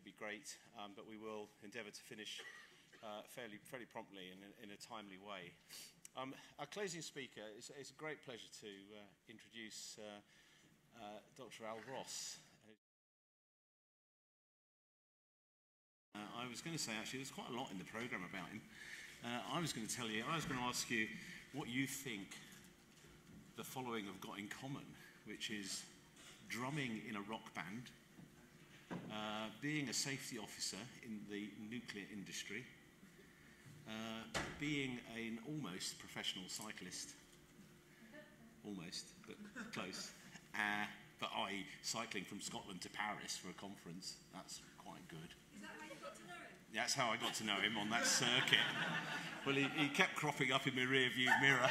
it'd be great, um, but we will endeavour to finish uh, fairly, fairly promptly and in, in a timely way. Um, our closing speaker, it's, it's, a great pleasure to uh, introduce uh, uh Dr. Al Ross. Uh, I was going to say, actually, there's quite a lot in the programme about him. Uh, I was going to tell you, I was going to ask you what you think the following have got in common, which is drumming in a rock band, uh, being a safety officer in the nuclear industry, uh, being an almost professional cyclist, almost, but close, uh, but I cycling from Scotland to Paris for a conference. That's quite good. Is that how you got to know him? That's how I got to know him on that circuit. well, he, he kept cropping up in my rear view mirror.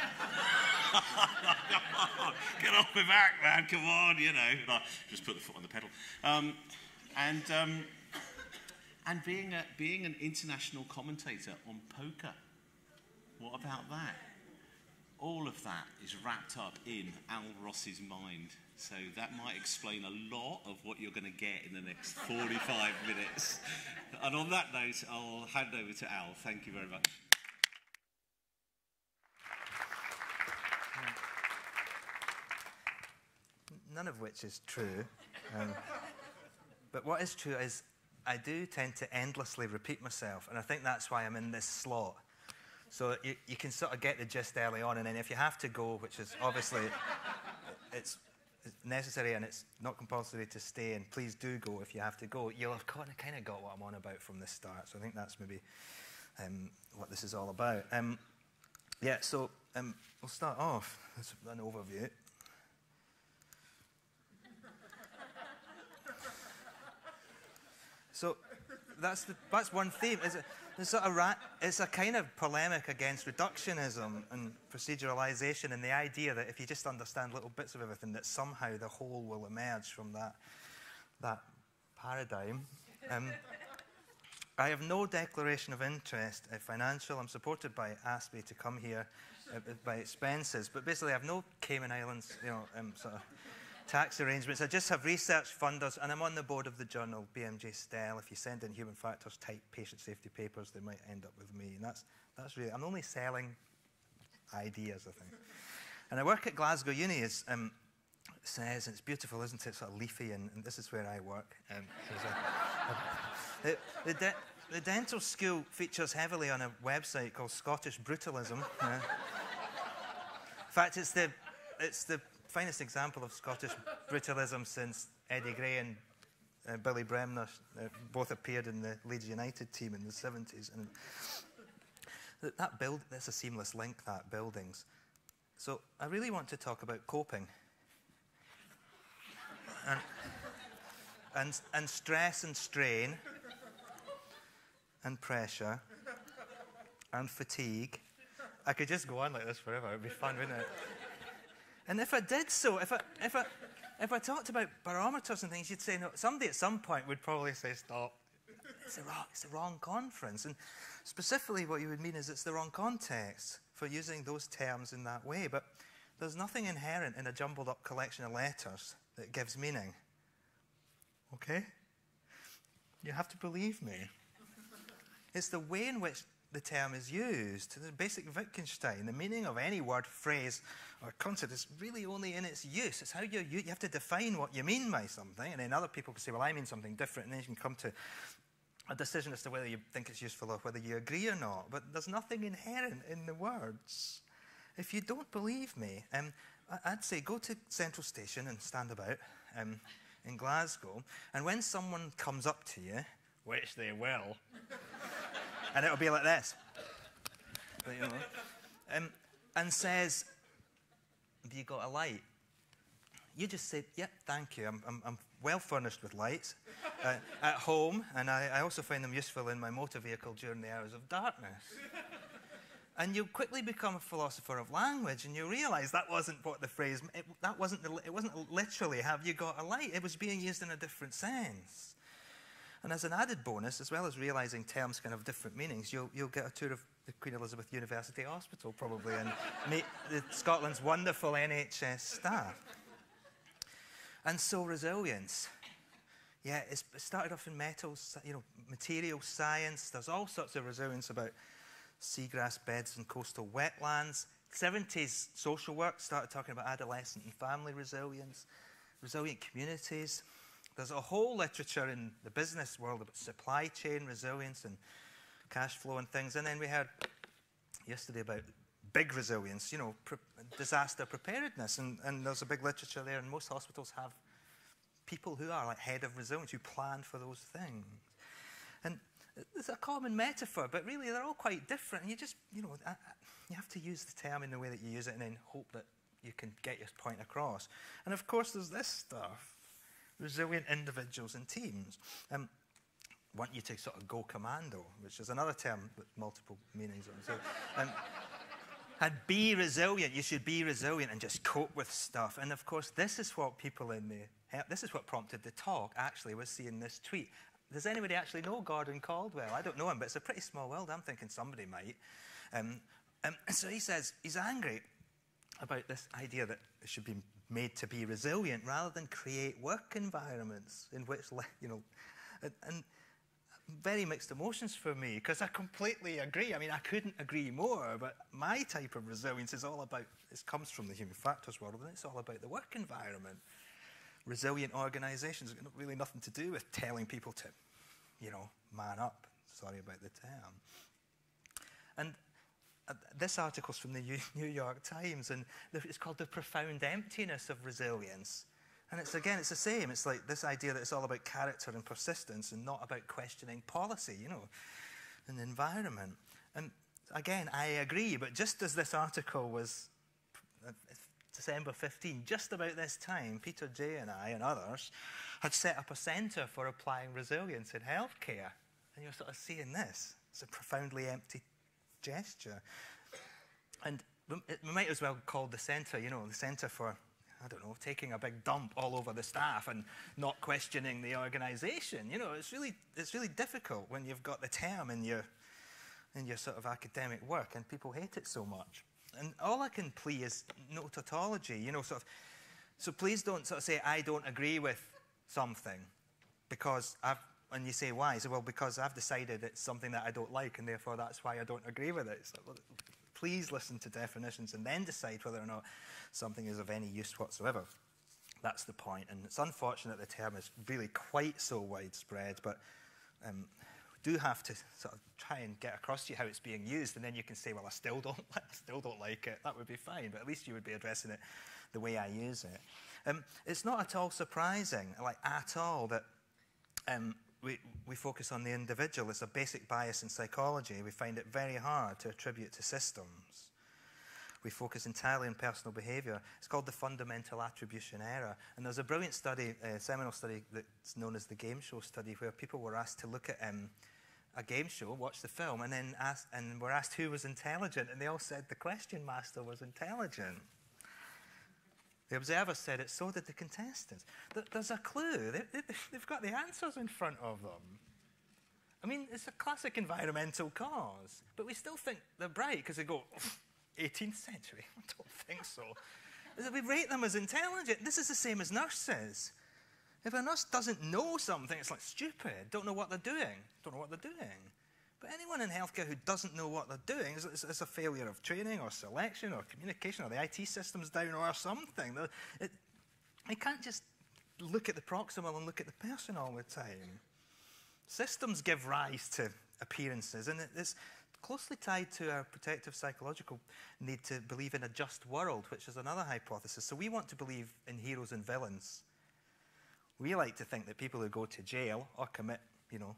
Get off my back, man, come on, you know. just put the foot on the pedal. Um, and um, and being, a, being an international commentator on poker. What about that? All of that is wrapped up in Al Ross's mind. So that might explain a lot of what you're going to get in the next 45 minutes. And on that note, I'll hand over to Al. Thank you very much. None of which is true. Um, but what is true is I do tend to endlessly repeat myself, and I think that's why I'm in this slot. So you, you can sort of get the gist early on, and then if you have to go, which is obviously it's necessary and it's not compulsory to stay, and please do go if you have to go, you'll have kind of, kind of got what I'm on about from the start. So I think that's maybe um, what this is all about. Um, yeah, so um, we'll start off. That's an overview. So that's, the, that's one theme. It's a, it's, a, it's a kind of polemic against reductionism and proceduralization and the idea that if you just understand little bits of everything, that somehow the whole will emerge from that, that paradigm. Um, I have no declaration of interest uh, financial. I'm supported by ASPiH to come here uh, by expenses, but basically I have no Cayman Islands, you know, um, sort of tax arrangements. I just have research funders, and I'm on the board of the journal BMJ STEL. If you send in human factors type patient safety papers, they might end up with me. And that's, that's really, I'm only selling ideas, I think. and I work at Glasgow Uni, as um, says, and it's beautiful, isn't it? Sort of leafy, and, and this is where I work. Um, the, the, de the, dental school features heavily on a website called Scottish Brutalism. In fact, it's the, it's the finest example of Scottish brutalism since Eddie Gray and uh, Billy Bremner uh, both appeared in the Leeds United team in the 70s. And that, that build, that's a seamless link, that buildings. So I really want to talk about coping. And, and, and stress and strain and pressure and fatigue. I could just go on like this forever. It would be fun, wouldn't it? And if I did so, if I, if I, if I talked about barometers and things, you'd say, no, somebody at some point would probably say, stop. It's the, wrong, it's the wrong conference. And specifically, what you would mean is it's the wrong context for using those terms in that way. But there's nothing inherent in a jumbled up collection of letters that gives meaning. Okay? You have to believe me. It's the way in which the term is used. The basic Wittgenstein, the meaning of any word, phrase, or concept is really only in its use. It's how you, you, have to define what you mean by something, and then other people can say, well, I mean something different, and then you can come to a decision as to whether you think it's useful or whether you agree or not. But there's nothing inherent in the words. If you don't believe me, um, I'd say go to Central Station and stand about um, in Glasgow, and when someone comes up to you, which they will, and it'll be like this. You know, um, and says, Have you got a light? You just say, Yep, thank you. I'm, I'm, I'm well furnished with lights uh, at home, and I, I also find them useful in my motor vehicle during the hours of darkness. And you quickly become a philosopher of language, and you realize that wasn't what the phrase, it, that wasn't, the, it wasn't literally, have you got a light? It was being used in a different sense. And as an added bonus, as well as realizing terms can have different meanings, you'll, you'll get a tour of the Queen Elizabeth University Hospital probably and meet the, Scotland's wonderful NHS staff. And so resilience. yeah, it started off in metals, you know, material science. There's all sorts of resilience about seagrass beds and coastal wetlands. 70s social work started talking about adolescent and family resilience, resilient communities. There's a whole literature in the business world about supply chain resilience and cash flow and things. And then we heard yesterday about big resilience, you know, pre- disaster preparedness. And, and there's a big literature there, and most hospitals have people who are like head of resilience who plan for those things. And it's a common metaphor, but really they're all quite different. And you just, you know, you have to use the term in the way that you use it and then hope that you can get your point across. And of course, there's this stuff resilient individuals and teams. Um, want you to sort of go commando, which is another term with multiple meanings. So, um, and be resilient. You should be resilient and just cope with stuff. And of course, this is what people in the this is what prompted the talk. Actually, was seeing this tweet. Does anybody actually know Gordon Caldwell? I don't know him, but it's a pretty small world. I'm thinking somebody might. Um, um, so he says he's angry about this idea that it should be made to be resilient rather than create work environments in which, you know, and, and very mixed emotions for me because I completely agree. I mean, I couldn't agree more, but my type of resilience is all about, it comes from the human factors world, and it's all about the work environment. Resilient organizations have really nothing to do with telling people to, you know, man up. Sorry about the term. And this article's from the New York Times, and it's called The Profound Emptiness of Resilience. And it's again, it's the same. It's like this idea that it's all about character and persistence and not about questioning policy, you know, and the environment. And again, I agree, but just as this article was uh, December 15, just about this time, Peter Jaye and I and others had set up a centre for applying resilience in healthcare. And you're sort of seeing this. It's a profoundly empty gesture. And we might as well call the centre, you know, the centre for I don't know, taking a big dump all over the staff and not questioning the organization. You know, it's really, it's really difficult when you've got the term in your, in your sort of academic work and people hate it so much. And all I can plea is no tautology, you know, sort of. So please don't sort of say, I don't agree with something because I've, and you say why? So, well, because I've decided it's something that I don't like and therefore that's why I don't agree with it. So, please listen to definitions and then decide whether or not something is of any use whatsoever. That's the point. And it's unfortunate the term is really quite so widespread, but um, do have to sort of try and get across to you how it's being used, and then you can say, well, I still don't, I still don't like it. That would be fine, but at least you would be addressing it the way I use it. Um, it's not at all surprising, like at all, that um, we, we focus on the individual. It's a basic bias in psychology. We find it very hard to attribute to systems we focus entirely on personal behavior. It's called the fundamental attribution error. And there's a brilliant study, a seminal study that's known as the game show study, where people were asked to look at um, a game show, watch the film, and then and were asked who was intelligent, and they all said the question master was intelligent. The Observer said it, so did the contestants. There's a clue. They've got the answers in front of them. I mean, it's a classic environmental cause, but we still think they're bright because they go, 18th century? I don't think so. We rate them as intelligent. This is the same as nurses. If a nurse doesn't know something, it's like stupid, don't know what they're doing, don't know what they're doing. Anyone in healthcare who doesn't know what they're doing is, a failure of training or selection or communication or the IT system's down or something. It, can't just look at the proximal and look at the person all the time. Systems give rise to appearances, and it's, closely tied to our protective psychological need to believe in a just world, which is another hypothesis. So we want to believe in heroes and villains. We like to think that people who go to jail or commit, you know,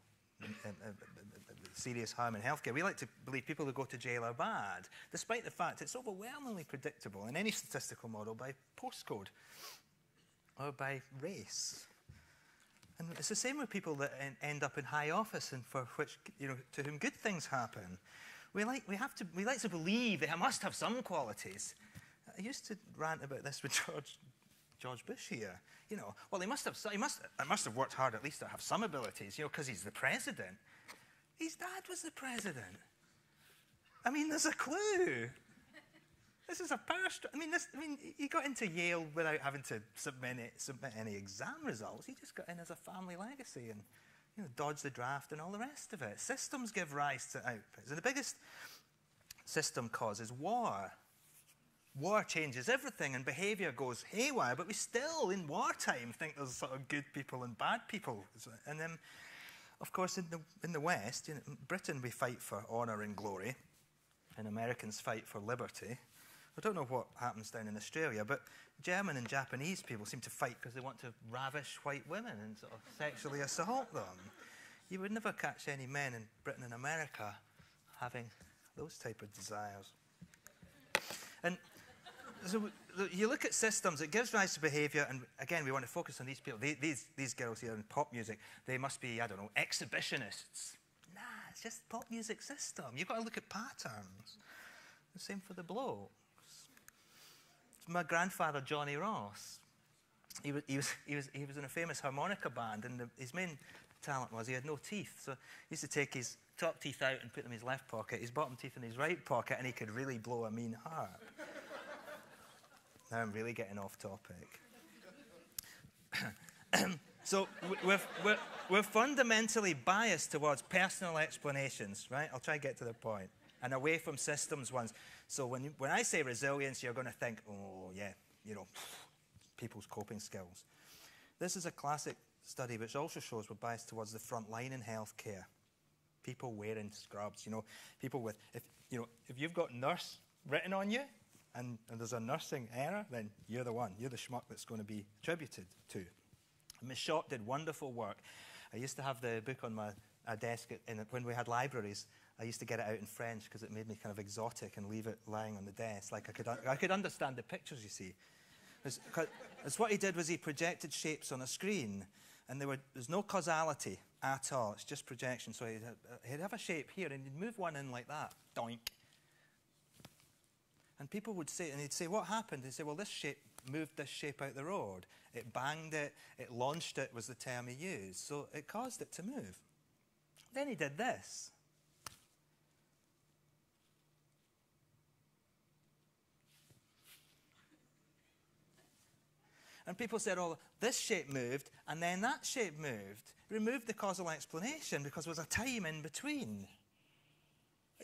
serious harm in healthcare, we like to believe people who go to jail are bad, despite the fact it's overwhelmingly predictable in any statistical model by postcode or by race. And it's the same with people that end up in high office and for which, you know, to whom good things happen. We like, we have to, we like to believe they must have some qualities. I used to rant about this with George, George Bush here. You know, well, he must have, he must, he must have worked hard at least to have some abilities, you know, because he's the president. His dad was the president. I mean, there's a clue. This is a struggle. I mean, this, I mean, he got into Yale without having to submit, submit any exam results. He just got in as a family legacy and you know, dodged the draft and all the rest of it. Systems give rise to outputs. And the biggest system causes war. War changes everything and behavior goes haywire, but we still, in wartime, think there's sort of good people and bad people. And then, of course, in the, in the West, in Britain, we fight for honour and glory, and Americans fight for liberty. I don't know what happens down in Australia, but German and Japanese people seem to fight because they want to ravish white women and sort of sexually assault them. You would never catch any men in Britain and America having those type of desires. And so you look at systems, it gives rise to behavior, and again, we want to focus on these people. These, these girls here in pop music, they must be, I don't know, exhibitionists. Nah, it's just pop music system. You've got to look at patterns. The same for the blokes. My grandfather, Johnny Ross, he was, he was, he was, he was in a famous harmonica band, and the, his main talent was he had no teeth. So he used to take his top teeth out and put them in his left pocket, his bottom teeth in his right pocket, and he could really blow a mean harp. Now I'm really getting off topic. so we're, we're, we're fundamentally biased towards personal explanations, right? I'll try to get to the point, and away from systems ones. So when, you, when I say resilience, you're going to think, oh, yeah, you know, people's coping skills. This is a classic study which also shows we're biased towards the front line in healthcare. People wearing scrubs, you know, people with, if, you know, if you've got nurse written on you, and, and there's a nursing error, then you're the one. You're the schmuck that's going to be attributed to. Michotte did wonderful work. I used to have the book on my uh, desk in, when we had libraries. I used to get it out in French because it made me kind of exotic and leave it lying on the desk. Like I could, I could understand the pictures, you see. It's what he did was he projected shapes on a screen, and there were, there's no causality at all. It's just projection. So he'd have, uh, he'd have a shape here, and he'd move one in like that, doink, and people would say, and he'd say, What happened? They'd say, Well, this shape moved this shape out the road. It banged it, it launched it, was the term he used. So it caused it to move. Then he did this. And people said, oh, this shape moved, and then that shape moved. Removed the causal explanation because there was a time in between.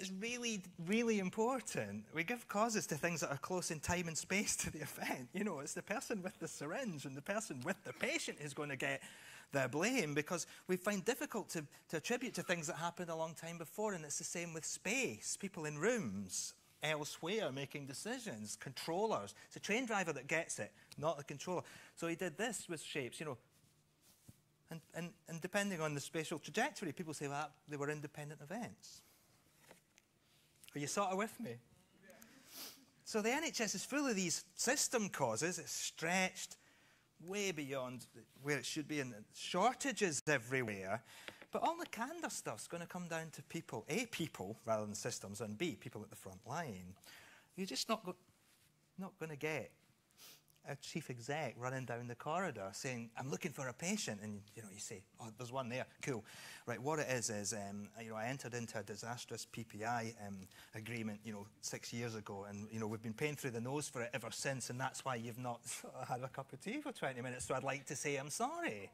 It's really, really important. We give causes to things that are close in time and space to the event. You know, it's the person with the syringe and the person with the patient who's going to get the blame because we find difficult to, to attribute to things that happened a long time before, and it's the same with space. People in rooms elsewhere making decisions, controllers. It's a train driver that gets it, not the controller. So he did this with shapes, you know. And, and, and depending on the spatial trajectory, people say, well, they were independent events. Are you sort of with me? So the NHS is full of these system causes. It's stretched way beyond where it should be, and shortages everywhere. But all the candor stuff's going to come down to people. A, people rather than systems, and B, people at the front line. You're just not, go- not going to get a chief exec running down the corridor saying, I'm looking for a patient. And, you know, you say, oh, there's one there. Cool. Right, what it is is, um, you know, I entered into a disastrous PFI um, agreement, you know, six years ago. And, you know, we've been paying through the nose for it ever since. And that's why you've not had a cup of tea for 20 minutes. So I'd like to say I'm sorry.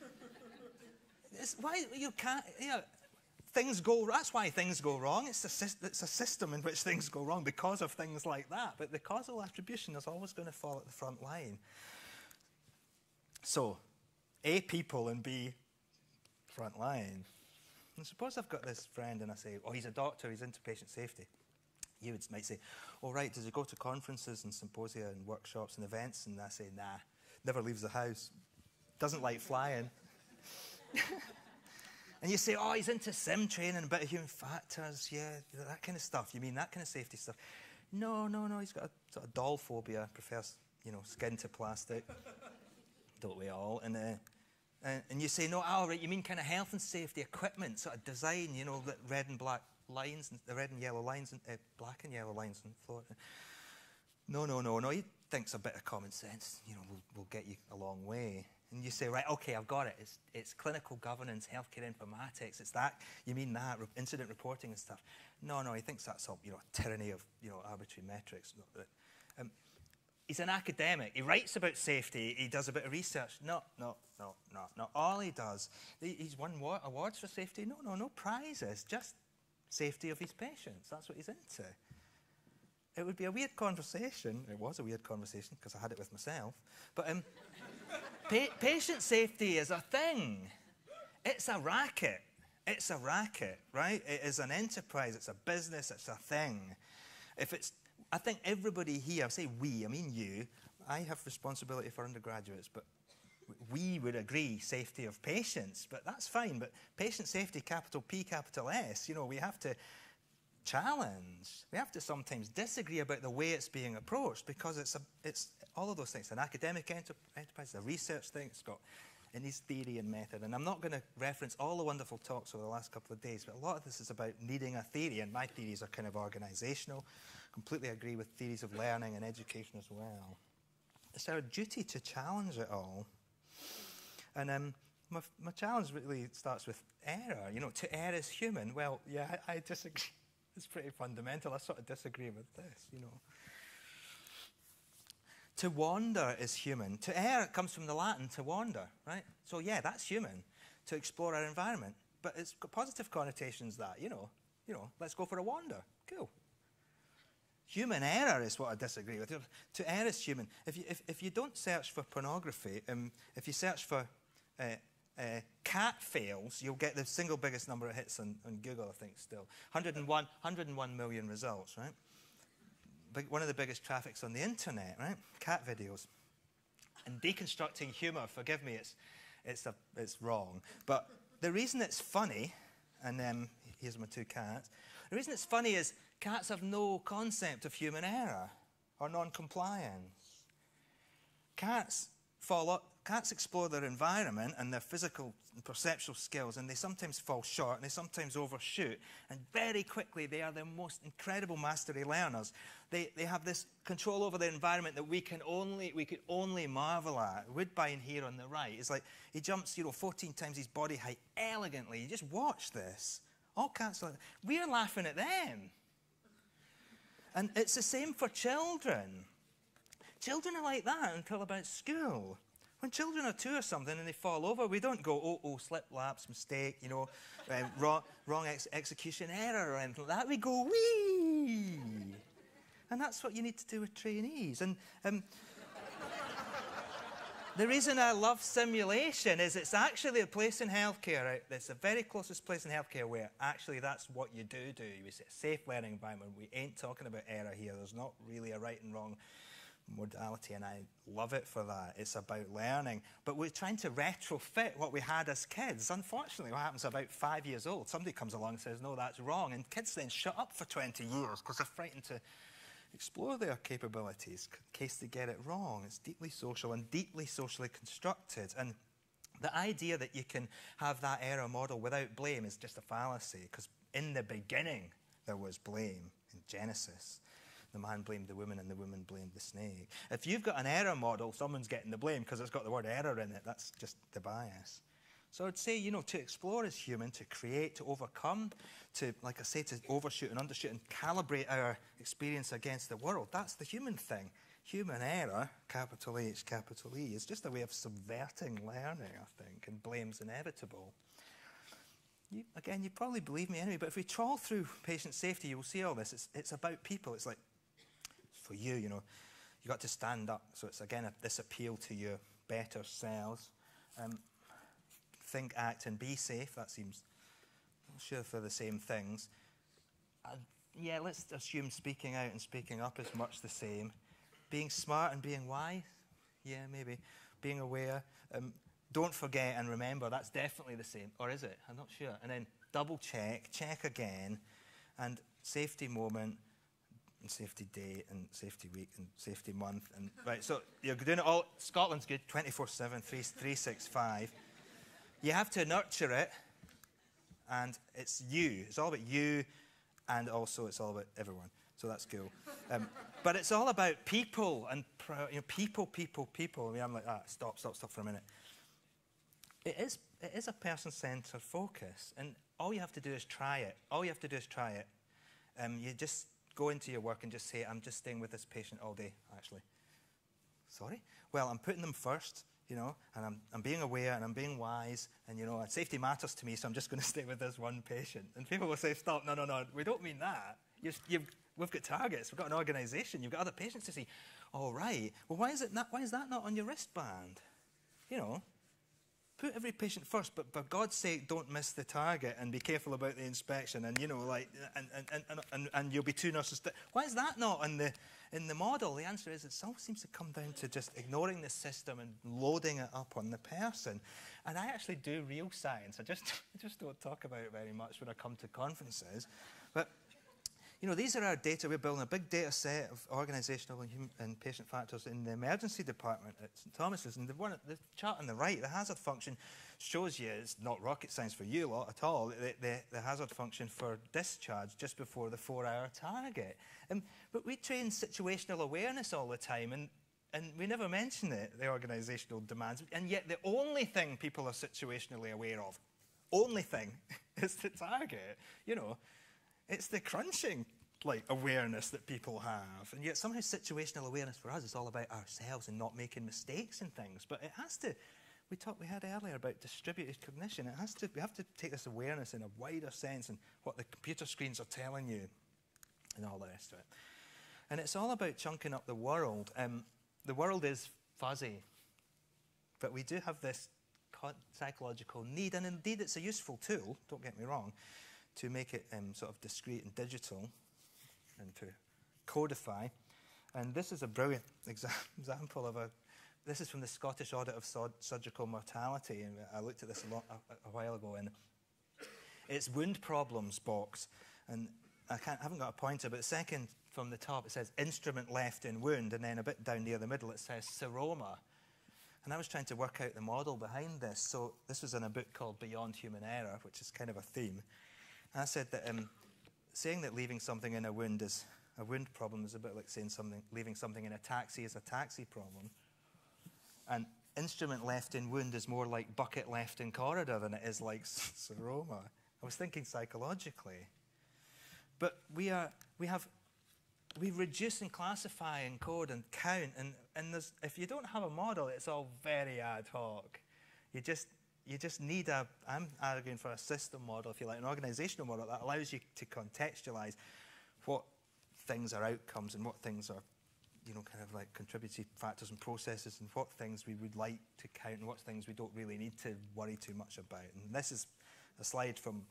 it's why you can't, you know, things go, that's why things go wrong. It's a, it's a system in which things go wrong because of things like that. But the causal attribution is always going to fall at the front line. So, A, people, and B, front line. And suppose I've got this friend and I say, oh, he's a doctor, he's into patient safety. You would, might say, oh, right, does he go to conferences and symposia and workshops and events? And I say, nah, never leaves the house, doesn't like flying. And you say, oh, he's into sim training, a bit of human factors, yeah, that kind of stuff. You mean that kind of safety stuff? No, no, no, he's got a sort of doll phobia, prefers, you know, skin to plastic. Don't we all? And, uh, and you say, no, all right, you mean kind of health and safety equipment, sort of design, you know, the red and black lines, the red and yellow lines, and uh, black and yellow lines and floor. No, no, no, no. He thinks a bit of common sense, you know, will, will get you a long way. And you say, right, okay, I've got it. It's, it's clinical governance, healthcare informatics. It's that. You mean that, incident reporting and stuff. No, no, he thinks that's all, you know, tyranny of, you know, arbitrary metrics. Um, he's an academic. He writes about safety. He does a bit of research. No, no, no, no, no. All he does, he's won awards for safety. No, no, no prizes. Just safety of his patients. That's what he's into. It would be a weird conversation. It was a weird conversation because I had it with myself. But um, pa- patient safety is a thing. It's a racket. It's a racket, right? It is an enterprise. It's a business. It's a thing. If it's I think everybody here, I say we, I mean you, I have responsibility for undergraduates, but we would agree safety of patients, but that's fine. But patient safety, capital P, capital S, you know, we have to challenge. We have to sometimes disagree about the way it's being approached because it's, a, it's all of those things. An academic enter- enterprise, a research thing, it's got in his theory and method. And I'm not going to reference all the wonderful talks over the last couple of days, but a lot of this is about needing a theory, and my theories are kind of organizational completely agree with theories of learning and education as well. It's our duty to challenge it all. And um, my, my challenge really starts with error. You know, to err is human. Well, yeah, I, I disagree. It's pretty fundamental. I sort of disagree with this, you know. To wander is human. To err comes from the Latin to wander, right? So, yeah, that's human, to explore our environment. But it's got positive connotations that, you know, you know, let's go for a wander. Cool. Human error is what I disagree with. To err is human. If you, if, if you don't search for pornography, um, if you search for uh, uh, cat fails, you'll get the single biggest number of hits on, on Google, I think, still. 101, 101 million results, right? Big, one of the biggest traffics on the internet, right? Cat videos. And deconstructing humor, forgive me, it's, it's, a, it's wrong. But the reason it's funny, and um, here's my two cats, the reason it's funny is Cats have no concept of human error or non compliance. Cats cats explore their environment and their physical and perceptual skills, and they sometimes fall short and they sometimes overshoot. And very quickly, they are the most incredible mastery learners. They, they have this control over their environment that we can only we could only marvel at. Woodbine here on the right is like he jumps, you know, 14 times his body height elegantly. You just watch this. All cats are we're laughing at them. And it's the same for children. Children are like that until about school. When children are two or something and they fall over, we don't go, oh, oh, slip, lapse, mistake, you know, um, wrong, wrong ex- execution error or anything like that. We go, wee. And that's what you need to do with trainees. And um, the reason I love simulation is it's actually a place in healthcare? It's the very closest place in healthcare where actually that's what you do do. We say safe learning environment. We ain't talking about error here. There's not really a right and wrong modality, and I love it for that. It's about learning. But we're trying to retrofit what we had as kids. Unfortunately, what happens about five years old, somebody comes along and says, no, that's wrong. And kids then shut up for 20 years because they're frightened to explore their capabilities in case they get it wrong. It's deeply social and deeply socially constructed. And the idea that you can have that error model without blame is just a fallacy because in the beginning there was blame in Genesis. The man blamed the woman and the woman blamed the snake. If you've got an error model, someone's getting the blame because it's got the word error in it. That's just the bias. So I'd say, you know, to explore is human, to create, to overcome, to, like I say, to overshoot and undershoot and calibrate our experience against the world. That's the human thing. Human error, capital H, capital E, is just a way of subverting learning, I think, and blame's inevitable. You, again, you probably believe me anyway, but if we trawl through patient safety, you will see all this. It's, it's about people. It's like, for you, you know, you got to stand up. So it's again a, this appeal to your better selves. Um, think, act, and be safe. That seems, I'm sure for the same things. Uh, yeah, let's assume speaking out and speaking up is much the same. Being smart and being wise, yeah, maybe. Being aware. Um, don't forget and remember, that's definitely the same. Or is it? I'm not sure. And then double check, check again, and safety moment, and safety day, and safety week, and safety month. And right, so you're doing it all. Scotland's good 24 7, 365. You have to nurture it, and it's you. It's all about you, and also it's all about everyone. So that's cool. Um, but it's all about people and you know, people, people, people. I mean, I'm like, ah, stop, stop, stop for a minute. it is, it is a person centered focus. And all you have to do is try it. All you have to do is try it. Um, you just go into your work and just say, I'm just staying with this patient all day, actually. Sorry? Well, I'm putting them first, you know, and I'm, I'm being aware and I'm being wise, and, you know, safety matters to me, so I'm just going to stay with this one patient. And people will say, Stop, no, no, no, we don't mean that. You've, you've, we've got targets, we've got an organization, you've got other patients to see. All right, well, why is, it not, why is that not on your wristband? You know, put every patient first, but for God's sake, don't miss the target and be careful about the inspection. And you know, like, and and, and, and, and you'll be two nurses. Why is that not in the in the model? The answer is it all seems to come down to just ignoring the system and loading it up on the person. And I actually do real science. I just I just don't talk about it very much when I come to conferences, but you know, these are our data. We're building a big data set of organizational and, and patient factors in the emergency department at St Thomas's. And the, one, the chart on the right, the hazard function, shows you it's not rocket science for you lot at all. The, the, the hazard function for discharge just before the four-hour target. Um, but we train situational awareness all the time, and and we never mention it, the organizational demands. And yet, the only thing people are situationally aware of, only thing, is the target. You know. It's the crunching like awareness that people have. And yet somehow situational awareness for us is all about ourselves and not making mistakes and things. But it has to we talked we had earlier about distributed cognition. It has to we have to take this awareness in a wider sense and what the computer screens are telling you and all the rest of it. And it's all about chunking up the world. Um, the world is fuzzy. But we do have this psychological need, and indeed it's a useful tool, don't get me wrong to make it um, sort of discrete and digital and to codify. And this is a brilliant exa example of a. This is from the Scottish Audit of Surgical Mortality, and I looked at this a, lot, a, a while ago. And it's wound problems box, and I, I, haven't got a pointer, but second from the top it says instrument left in wound, and then a bit down near the middle it says seroma. And I was trying to work out the model behind this. So this was in a book called Beyond Human Error, which is kind of a theme. I said that um, saying that leaving something in a wound is a wound problem is a bit like saying something, leaving something in a taxi is a taxi problem. And instrument left in wound is more like bucket left in corridor than it is like seroma. I was thinking psychologically. But we, are, we have we reduce and classify and code and count and, and if you don't have a model it's all very ad hoc you just you just need a, I'm arguing for a system model, if you like, an organizational model that allows you to contextualize what things are outcomes and what things are, you know, kind of like contributing factors and processes and what things we would like to count and what things we don't really need to worry too much about. And this is a slide from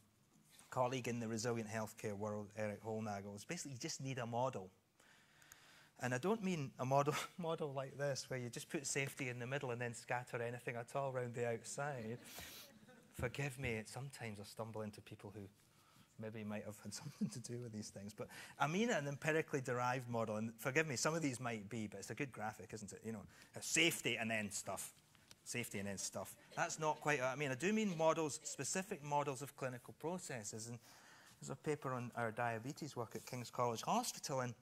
a colleague in the resilient healthcare world, Erik Hollnagel. It's basically you just need a model. And I don't mean a model, model like this, where you just put safety in the middle and then scatter anything at all around the outside. Forgive me, sometimes I stumble into people who maybe might have had something to do with these things. But I mean an empirically derived model, and forgive me, some of these might be, but it's a good graphic, isn't it? You know, safety and then stuff. Safety and then stuff. That's not quite I mean. I do mean models, specific models of clinical processes. And there's a paper on our diabetes work at King's College Hospital, and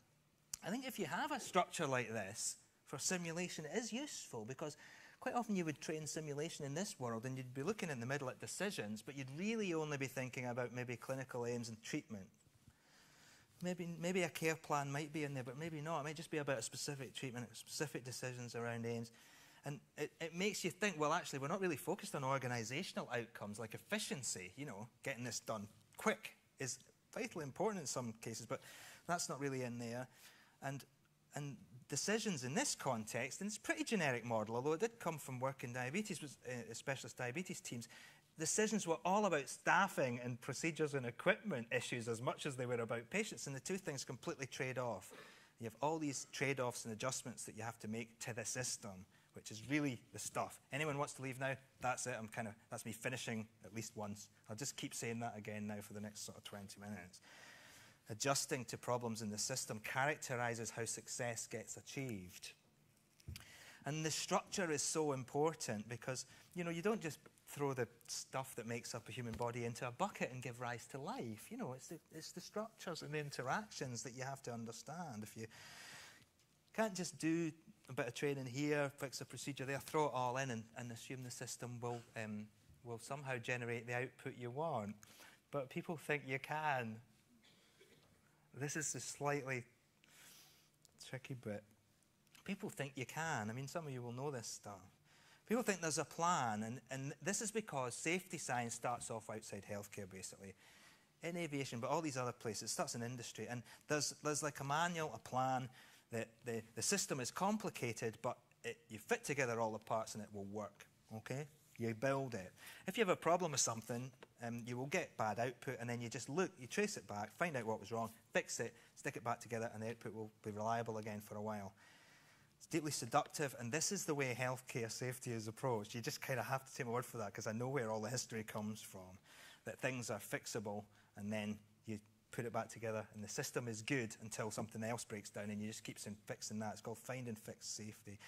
I think if you have a structure like this for simulation, it is useful because quite often you would train simulation in this world and you'd be looking in the middle at decisions, but you'd really only be thinking about maybe clinical aims and treatment. Maybe, maybe a care plan might be in there, but maybe not. It might just be about a specific treatment, specific decisions around aims. And it, it makes you think, well, actually, we're not really focused on organizational outcomes like efficiency, you know, getting this done quick is vitally important in some cases, but that's not really in there. And, and decisions in this context, and it's a pretty generic model, although it did come from work in diabetes, uh, specialist diabetes teams, decisions were all about staffing and procedures and equipment issues as much as they were about patients, and the two things completely trade off. You have all these trade offs and adjustments that you have to make to the system, which is really the stuff. Anyone wants to leave now? That's it. I'm kind of, that's me finishing at least once. I'll just keep saying that again now for the next sort of 20 minutes adjusting to problems in the system characterizes how success gets achieved. And the structure is so important because, you know, you don't just throw the stuff that makes up a human body into a bucket and give rise to life. You know, it's the, it's the structures and the interactions that you have to understand. If you can't just do a bit of training here, fix a procedure there, throw it all in and, and assume the system will, um, will somehow generate the output you want. But people think you can. This is the slightly tricky bit. People think you can. I mean, some of you will know this stuff. People think there's a plan, and, and this is because safety science starts off outside healthcare, basically. In aviation, but all these other places, it starts in industry, and there's, there's like a manual, a plan, that the, the system is complicated, but it, you fit together all the parts and it will work, okay? You build it. If you have a problem with something, um, you will get bad output, and then you just look, you trace it back, find out what was wrong, fix it, stick it back together, and the output will be reliable again for a while. It's deeply seductive, and this is the way healthcare safety is approached. You just kind of have to take my word for that because I know where all the history comes from. That things are fixable, and then you put it back together, and the system is good until something else breaks down, and you just keep fixing that. It's called find and fix safety.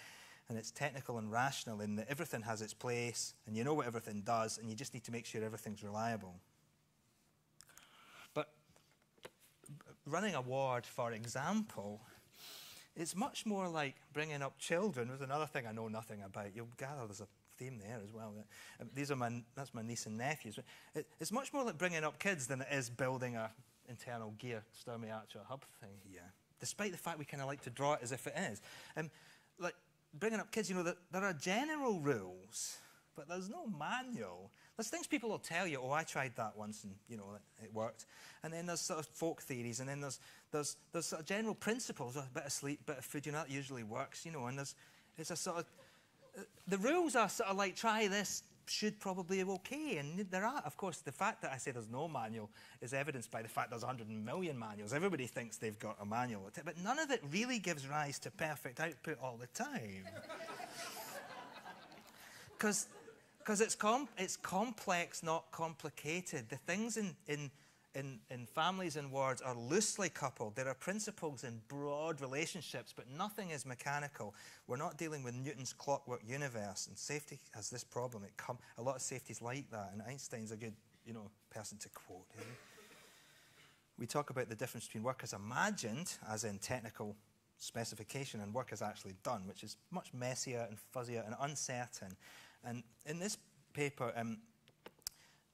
And it's technical and rational in that everything has its place, and you know what everything does, and you just need to make sure everything's reliable. But running a ward, for example, it's much more like bringing up children. There's another thing I know nothing about. You'll gather there's a theme there as well. Um, these are my, that's my niece and nephews. It's much more like bringing up kids than it is building a internal gear Sturmey Archer hub thing here, despite the fact we kind of like to draw it as if it is. Um, like bringing up kids, you know, that there are general rules, but there's no manual. There's things people will tell you, oh, I tried that once and, you know, it, worked. And then there's sort of folk theories, and then there's, there's, there's sort of general principles, a bit of sleep, bit of food, you know, that usually works, you know, and there's, it's a sort of, uh, the rules are sort of like, try this, should probably be okay. And there are, of course, the fact that I say there's no manual is evidenced by the fact there's 100 million manuals. Everybody thinks they've got a manual, but none of it really gives rise to perfect output all the time. Because it's, com- it's complex, not complicated. The things in, in, in, in families and wards are loosely coupled. There are principles in broad relationships, but nothing is mechanical. We're not dealing with Newton's clockwork universe, and safety has this problem. It com- a lot of safety's like that, and Einstein's a good you know, person to quote. Eh? We talk about the difference between work as imagined, as in technical specification, and work as actually done, which is much messier and fuzzier and uncertain. And in this paper, um,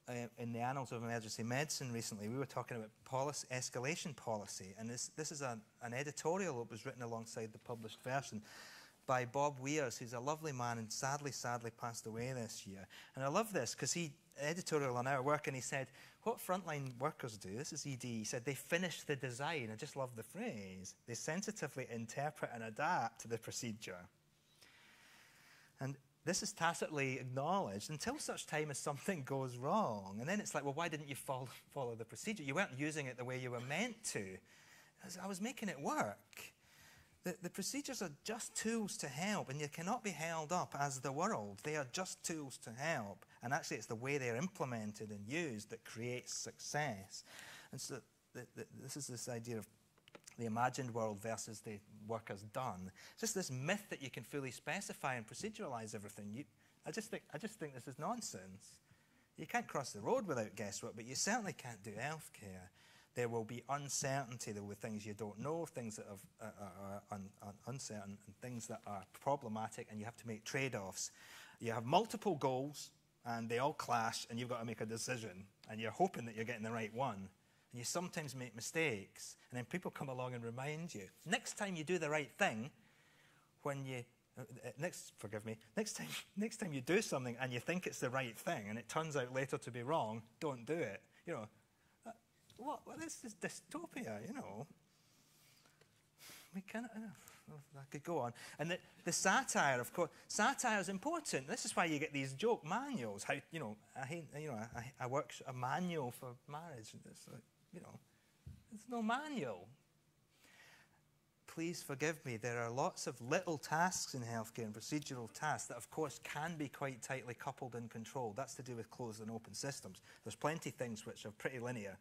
uh, in the Annals of Emergency Medicine recently, we were talking about policy, escalation policy. And this, this is a, an editorial that was written alongside the published version by Bob Wears, who's a lovely man and sadly, sadly passed away this year. And I love this because he editorial on our work and he said, What frontline workers do, this is ED, he said, they finish the design. I just love the phrase. They sensitively interpret and adapt to the procedure. And this is tacitly acknowledged until such time as something goes wrong. And then it's like, well, why didn't you follow, follow the procedure? You weren't using it the way you were meant to. I was making it work. The, the procedures are just tools to help, and you cannot be held up as the world. They are just tools to help. And actually, it's the way they're implemented and used that creates success. And so, the, the, this is this idea of the imagined world versus the work as done. It's just this myth that you can fully specify and proceduralize everything. You, I, just think, I just think this is nonsense. You can't cross the road without guesswork, but you certainly can't do healthcare. There will be uncertainty. There will be things you don't know, things that are, are, uh, uh, are un, un, uncertain, and things that are problematic, and you have to make trade offs. You have multiple goals, and they all clash, and you've got to make a decision, and you're hoping that you're getting the right one. And you sometimes make mistakes, and then people come along and remind you. Next time you do the right thing, when you uh, uh, next forgive me next time next time you do something and you think it's the right thing and it turns out later to be wrong don't do it. You know uh, what well, this is dystopia you know. We can't uh, I could go on. And the, the satire of course satire is important. This is why you get these joke manuals how you know I you know I, I work a manual for marriage. It's like you know, there's no manual. Please forgive me, there are lots of little tasks in healthcare and procedural tasks that, of course, can be quite tightly coupled and controlled. That's to do with closed and open systems. There's plenty of things which are pretty linear,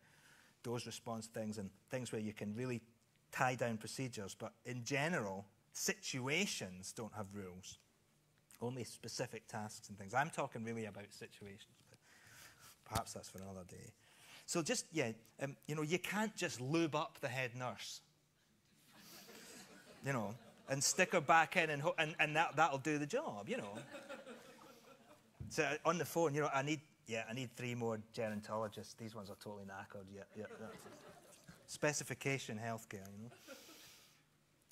dose response things, and things where you can really tie down procedures. But in general, situations don't have rules, only specific tasks and things. I'm talking really about situations, but perhaps that's for another day. So just, yeah, um, you know, you can't just lube up the head nurse. you know, and stick her back in, and, ho- and, and that, that'll do the job, you know. so uh, on the phone, you know, I need, yeah, I need three more gerontologists. These ones are totally knackered. Yeah, yeah. Specification healthcare, you know.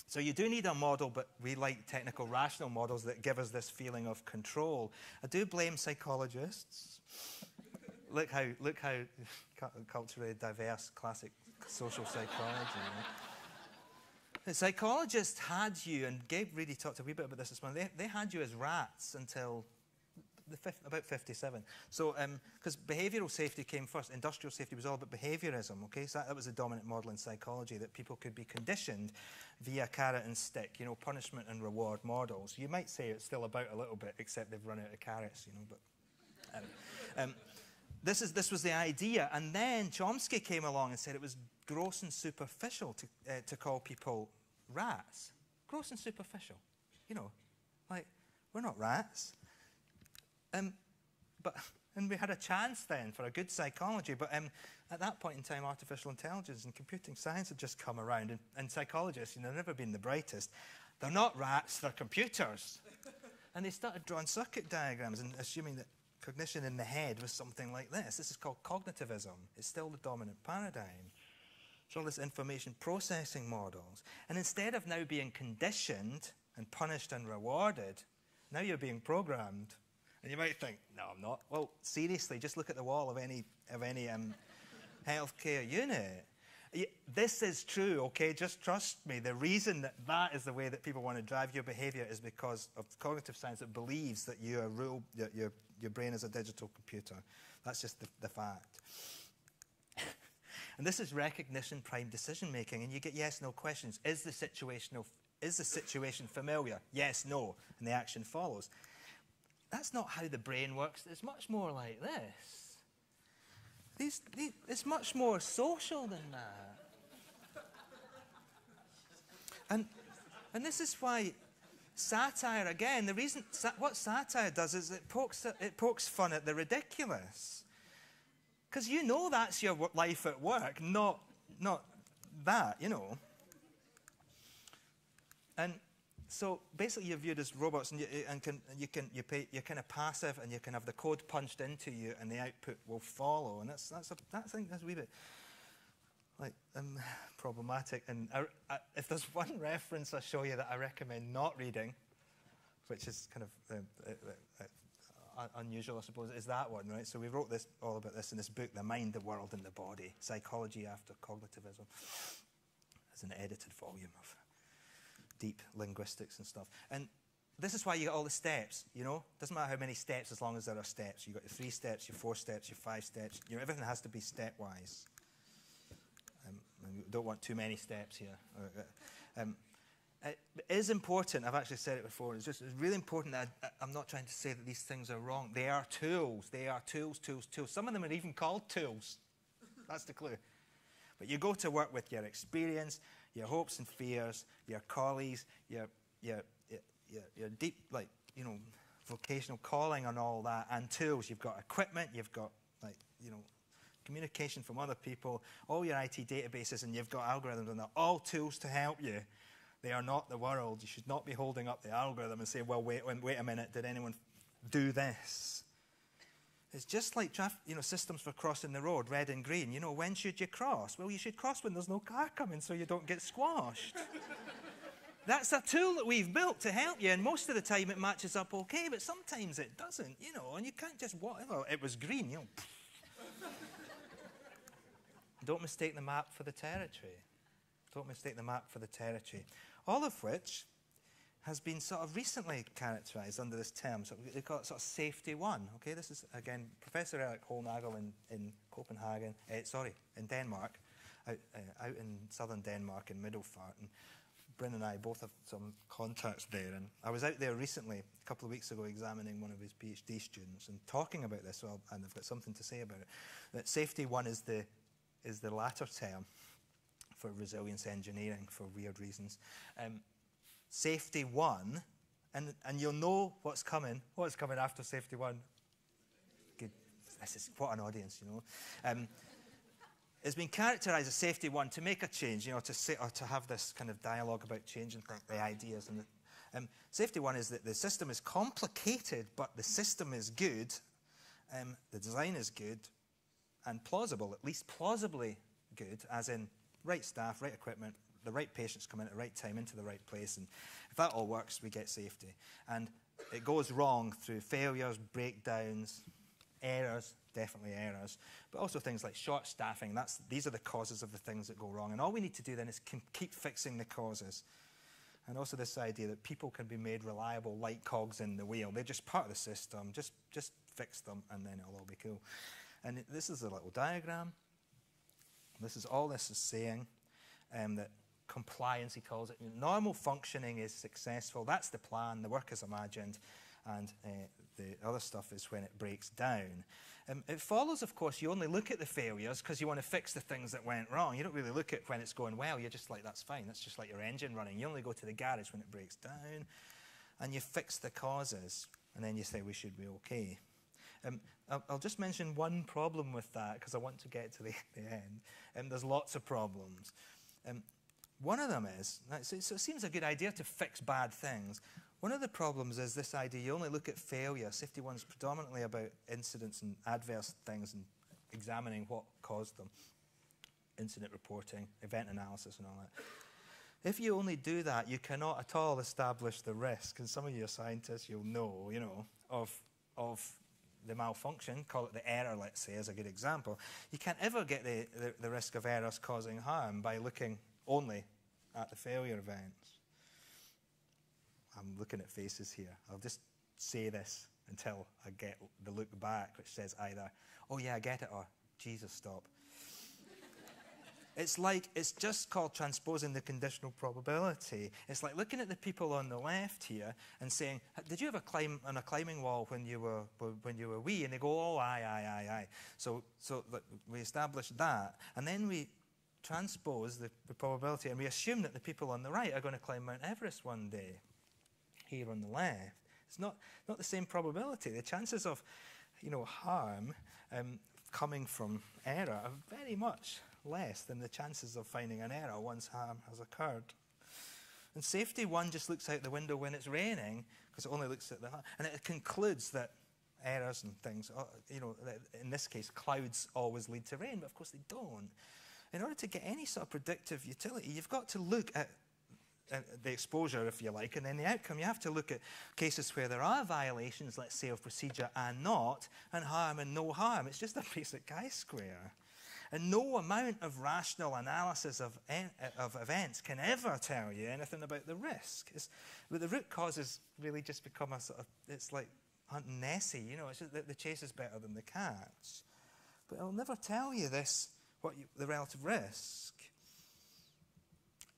So you do need a model, but we like technical rational models that give us this feeling of control. I do blame psychologists. Look how look how culturally diverse classic social psychology. The psychologists had you, and Gabe really talked a wee bit about this this morning. They, they had you as rats until fifth, about 57. So, because um, behavioral safety came first, industrial safety was all about behaviorism, okay? So that, that, was the dominant model in psychology, that people could be conditioned via carrot and stick, you know, punishment and reward models. You might say it's still about a little bit, except they've run out of carrots, you know, but. Um, um, this, is, this was the idea. And then Chomsky came along and said it was gross and superficial to, uh, to call people rats. Gross and superficial. You know, like, we're not rats. Um, but, and we had a chance then for a good psychology, but um, at that point in time, artificial intelligence and computing science had just come around, and, and psychologists, you know, never been the brightest. They're not rats, they're computers. and they started drawing circuit diagrams and assuming that cognition in the head was something like this. This is called cognitivism. It's still the dominant paradigm. It's all this information processing models. And instead of now being conditioned and punished and rewarded, now you're being programmed. And you might think, no, I'm not. Well, seriously, just look at the wall of any, of any um, healthcare unit. This is true, okay? Just trust me. The reason that that is the way that people want to drive your behavior is because of cognitive science that believes that you your, your, your brain is a digital computer. That's just the, the fact. and this is recognition prime decision making. And you get yes, no questions. Is the, situational, is the situation familiar? Yes, no. And the action follows. That's not how the brain works. It's much more like this. These, these, it's much more social than that. And, and this is why satire, again, the reason, what satire does is it pokes, it pokes fun at the ridiculous. Because you know that's your life at work, not, not that, you know. And so basically, you're viewed as robots, and, you, and can, you can you pay, you're kind of passive, and you can have the code punched into you, and the output will follow. And that's that's a, that's I think that's a wee bit like um, problematic. And I, I, if there's one reference I show you that I recommend not reading, which is kind of uh, uh, uh, unusual, I suppose, is that one, right? So we wrote this all about this in this book, The Mind, the World, and the Body: Psychology After Cognitivism. As an edited volume of deep linguistics and stuff. And this is why you get all the steps, you know? Doesn't matter how many steps as long as there are steps. You've got your three steps, your four steps, your five steps. You know, everything has to be stepwise. Um, don't want too many steps here. Uh, um, it is important, I've actually said it before, it's just it's really important that I, I'm not trying to say that these things are wrong. They are tools. They are tools, tools, tools. Some of them are even called tools. That's the clue. But you go to work with your experience, your hopes and fears, your colleagues, your, your, your, your deep, like, you know, vocational calling and all that, and tools. You've got equipment, you've got, like, you know, communication from other people, all your IT databases, and you've got algorithms, and they're all tools to help you. They are not the world. You should not be holding up the algorithm and saying, well, wait, wait a minute, did anyone do this? It's just like you know, systems for crossing the road, red and green. You know, when should you cross? Well, you should cross when there's no car coming so you don't get squashed. That's a tool that we've built to help you, and most of the time it matches up okay, but sometimes it doesn't, you know, and you can't just, whatever, it was green, you know. don't mistake the map for the territory. Don't mistake the map for the territory. All of which has been sort of recently characterized under this term. So they call it sort of safety one. Okay, this is again Professor Erik Hollnagel in, in Copenhagen, uh, sorry, in Denmark, out, uh, out in southern Denmark in Middelfart. And Bryn and I both have some contacts there. And I was out there recently, a couple of weeks ago, examining one of his PhD students and talking about this. Well, and I've got something to say about it. That safety one is the is the latter term for resilience engineering for weird reasons. Um, safety one, and, and you'll know what's coming. What's coming after safety one? Good. This is what an audience, you know. Um, it's been characterized as safety one to make a change, you know, to say, or to have this kind of dialogue about change and the ideas. And the, um, safety one is that the system is complicated, but the system is good, um, the design is good, and plausible, at least plausibly good, as in right staff, right equipment, the right patients come in at the right time into the right place. And if that all works, we get safety. And it goes wrong through failures, breakdowns, errors, definitely errors, but also things like short staffing. That's, these are the causes of the things that go wrong. And all we need to do then is keep fixing the causes. And also this idea that people can be made reliable like cogs in the wheel. They're just part of the system. Just, just fix them and then it'll all be cool. And this is a little diagram. This is all this is saying um, that compliance, he calls it. Normal functioning is successful. That's the plan. The work is imagined. And uh, the other stuff is when it breaks down. Um, it follows, of course, you only look at the failures because you want to fix the things that went wrong. You don't really look at when it's going well. You're just like, that's fine. That's just like your engine running. You only go to the garage when it breaks down and you fix the causes. And then you say, we should be okay. Um, I'll, just mention one problem with that because I want to get to the, the end. Um, there's lots of problems. Um, one of them is, so, it seems a good idea to fix bad things. One of the problems is this idea you only look at failure. Safety one's predominantly about incidents and adverse things and examining what caused them, incident reporting, event analysis, and all that. If you only do that, you cannot at all establish the risk. And some of you scientists, you'll know, you know, of, of the malfunction, call it the error, let's say, as a good example. You can't ever get the, the, the risk of errors causing harm by looking only at the failure events. I'm looking at faces here. I'll just say this until I get the look back, which says either, oh yeah, I get it, or Jesus, stop. it's like, it's just called transposing the conditional probability. It's like looking at the people on the left here and saying, did you ever climb on a climbing wall when you were, when you were wee? And they go, oh, aye, aye, aye, aye. So, so we establish that. And then we transpose the, the probability and we assume that the people on the right are going to climb Mount Everest one day here on the left. It's not, not the same probability. The chances of you know, harm um, coming from error are very much less than the chances of finding an error once harm has occurred. And safety one just looks out the window when it's raining because it only looks at the and it concludes that errors and things, uh, you know, in this case, clouds always lead to rain, but of course they don't. In order to get any sort of predictive utility, you've got to look at the exposure, if you like, and then the outcome. You have to look at cases where there are violations, let's say, of procedure and not, and harm and no harm. It's just a basic chi-square. And no amount of rational analysis of, of events can ever tell you anything about the risk. It's, but the root causes really just become a sort of, it's like hunting Nessie, you know, it's just, the, the chase is better than the catch. But it'll never tell you this, what you, the relative risk.